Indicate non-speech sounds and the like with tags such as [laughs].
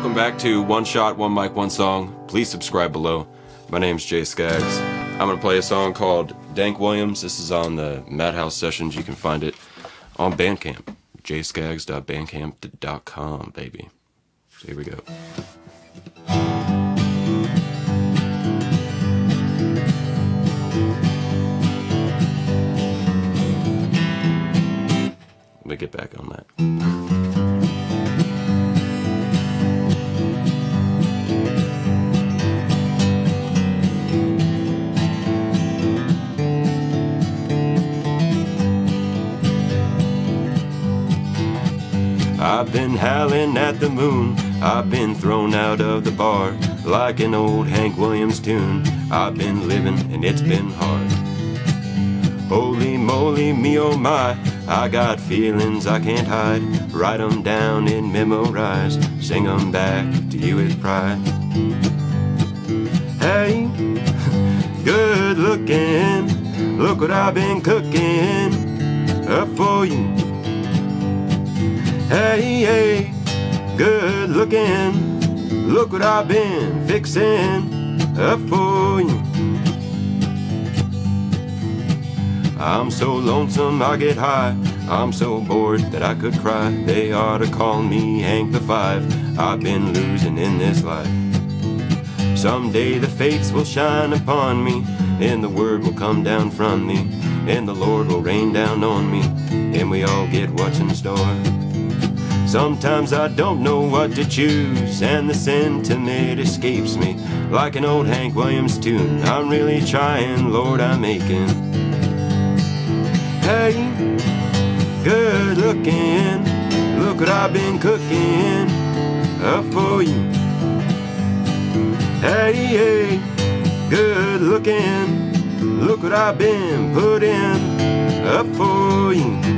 Welcome back to One Shot, One Mic, One Song. Please subscribe below. My name's Jay Skaggs. I'm going to play a song called Dank Williams. This is on the Madhouse Sessions. You can find it on Bandcamp. jskaggs.bandcamp.com, baby. So here we go. Let me get back on that. I've been howling at the moon. I've been thrown out of the bar like an old Hank Williams tune. I've been living and it's been hard. Holy moly, me oh my, I got feelings I can't hide. Write 'em down and memorize, sing 'em back to you with pride. Hey, [laughs] good looking, look what I've been cooking up for you. Hey, hey, good looking. Look what I've been fixing up for you. I'm so lonesome I get high. I'm so bored that I could cry. They ought to call me Hank the Five. I've been losing in this life. Someday the fates will shine upon me, and the word will come down from me, and the Lord will rain down on me, and we all get what's in store. Sometimes I don't know what to choose, and the sentiment escapes me like an old Hank Williams tune. I'm really trying, Lord, I'm aching. Hey, good looking, look what I've been cooking up for you. Hey, hey, good looking, look what I've been putting up for you.